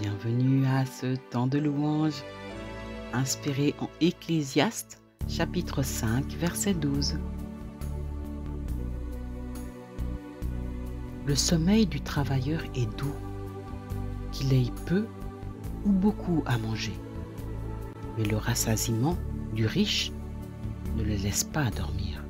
Bienvenue à ce temps de louange inspiré en Ecclésiaste chapitre 5 verset 12. Le sommeil du travailleur est doux, qu'il ait peu ou beaucoup à manger. Mais le rassasiement du riche ne le laisse pas dormir.